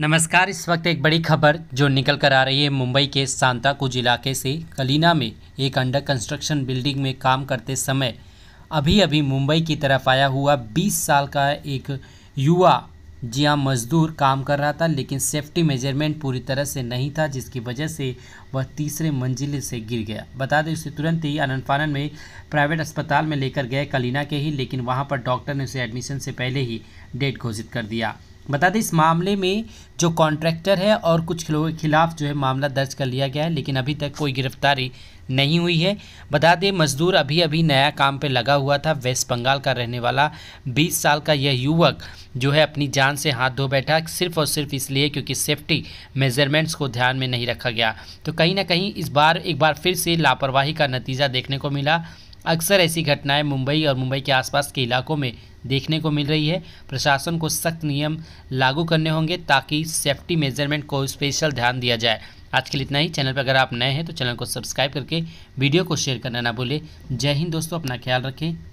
नमस्कार, इस वक्त एक बड़ी खबर जो निकल कर आ रही है मुंबई के सांता कुज इलाके से। कलीना में एक अंडर कंस्ट्रक्शन बिल्डिंग में काम करते समय अभी अभी मुंबई की तरफ़ आया हुआ 20 साल का एक युवा जी हाँ मजदूर काम कर रहा था, लेकिन सेफ्टी मेज़रमेंट पूरी तरह से नहीं था, जिसकी वजह से वह तीसरे मंजिले से गिर गया। बता दें उसे तुरंत ही आनंद फानन में प्राइवेट अस्पताल में लेकर गए कलीना के ही, लेकिन वहाँ पर डॉक्टर ने उसे एडमिशन से पहले ही डेट घोषित कर दिया। बता दें, इस मामले में जो कॉन्ट्रैक्टर है और कुछ लोगों के खिलाफ जो है मामला दर्ज कर लिया गया है, लेकिन अभी तक कोई गिरफ्तारी नहीं हुई है। बता दें, मजदूर अभी अभी नया काम पे लगा हुआ था, वेस्ट बंगाल का रहने वाला 20 साल का यह युवक जो है अपनी जान से हाथ धो बैठा, सिर्फ़ और सिर्फ़ इसलिए क्योंकि सेफ्टी मेजरमेंट्स को ध्यान में नहीं रखा गया। तो कहीं ना कहीं इस बार, एक बार फिर से लापरवाही का नतीजा देखने को मिला। अक्सर ऐसी घटनाएँ मुंबई और मुंबई के आसपास के इलाकों में देखने को मिल रही है। प्रशासन को सख्त नियम लागू करने होंगे ताकि सेफ्टी मेज़रमेंट को स्पेशल ध्यान दिया जाए। आज के लिए इतना ही। चैनल पर अगर आप नए हैं तो चैनल को सब्सक्राइब करके वीडियो को शेयर करना ना भूलें। जय हिंद दोस्तों, अपना ख्याल रखें।